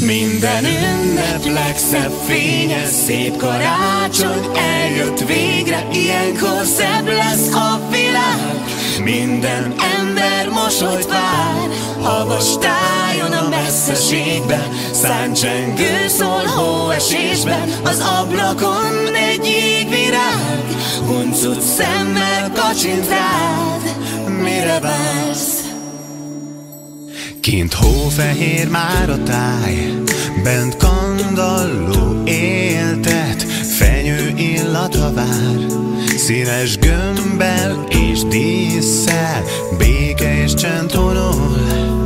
Minden ünnep legszebb fényes, szép karácsony. Eljött végre, ilyenkor szebb lesz a világ. Minden ember mosolyt vár Havas tájon a messzeségben Száncsengő szól hóesésben Az ablakon egy jégvirág Huncut szemmel kacsint rád Mire vársz? Kint hófehér már a táj, bent kandalló éltet, fenyő illata vár, színes gömbbel és díszsel, béke és csend honol.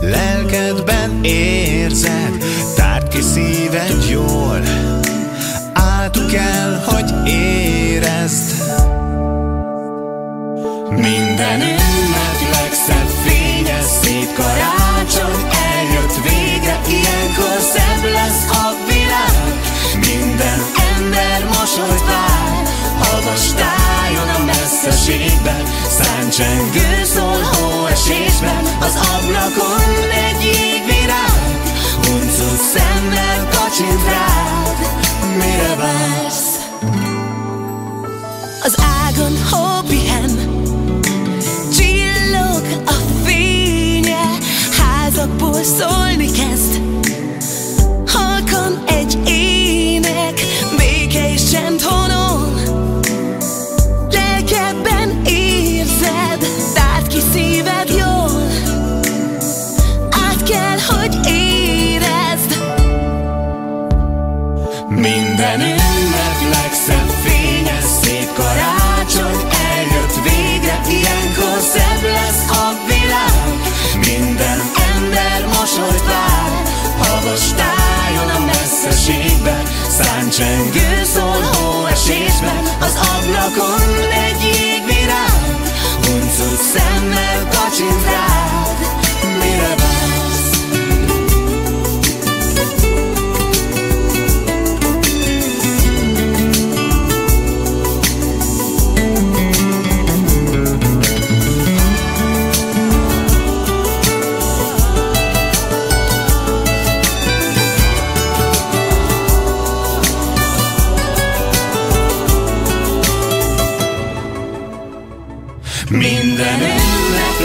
Lelkedben érzed, tárd ki szíved jól, át kell, hogy érezd. Minden Száncsengő szól hóesésben Az ablakon egy jégvirág Huncut szemmel kacsint rád Mire vársz? Az ágon hó pihen Csillog a fénye Házakból szólni kezd Halkan egy Minden ünnep legszebb fényes, szép karácsony. Eljött végre, ilyenkor szebb lesz a világ. Minden ember mosolyt vár Havas tájon a messzeségben Száncsengő szól hóesésben Az ablakon egy jégvirág Huncut szemmel kacsint rád Minden ünnep